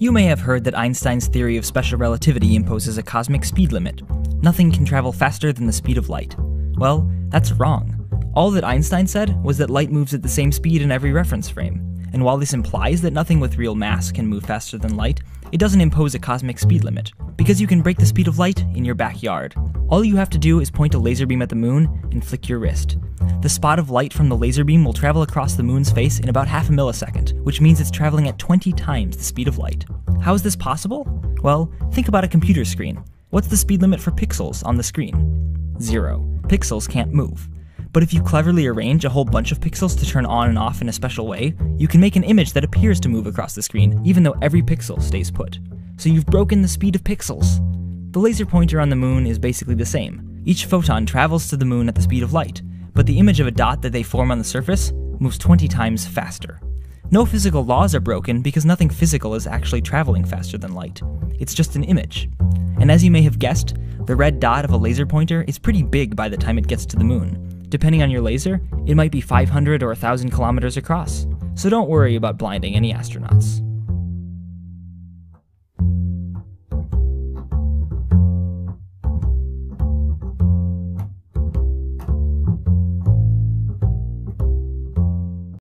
You may have heard that Einstein's theory of special relativity imposes a cosmic speed limit. Nothing can travel faster than the speed of light. Well, that's wrong. All that Einstein said was that light moves at the same speed in every reference frame. And while this implies that nothing with real mass can move faster than light, it doesn't impose a cosmic speed limit, because you can break the speed of light in your backyard. All you have to do is point a laser beam at the moon and flick your wrist. The spot of light from the laser beam will travel across the moon's face in about half a millisecond, which means it's traveling at 20 times the speed of light. How is this possible? Well, think about a computer screen. What's the speed limit for pixels on the screen? Zero. Pixels can't move. But if you cleverly arrange a whole bunch of pixels to turn on and off in a special way, you can make an image that appears to move across the screen, even though every pixel stays put. So you've broken the speed of pixels. The laser pointer on the moon is basically the same. Each photon travels to the moon at the speed of light, but the image of a dot that they form on the surface moves 20 times faster. No physical laws are broken because nothing physical is actually traveling faster than light. It's just an image. And as you may have guessed, the red dot of a laser pointer is pretty big by the time it gets to the moon. Depending on your laser, it might be 500 or 1,000 kilometers across. So don't worry about blinding any astronauts.